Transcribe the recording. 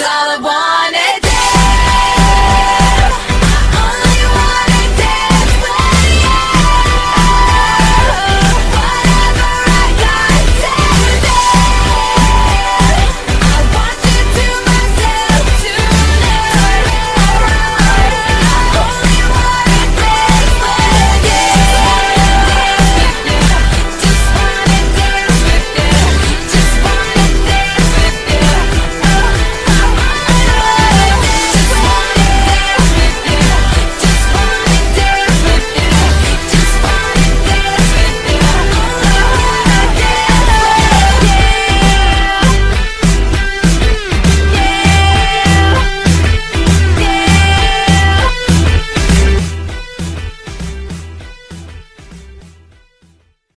all I want.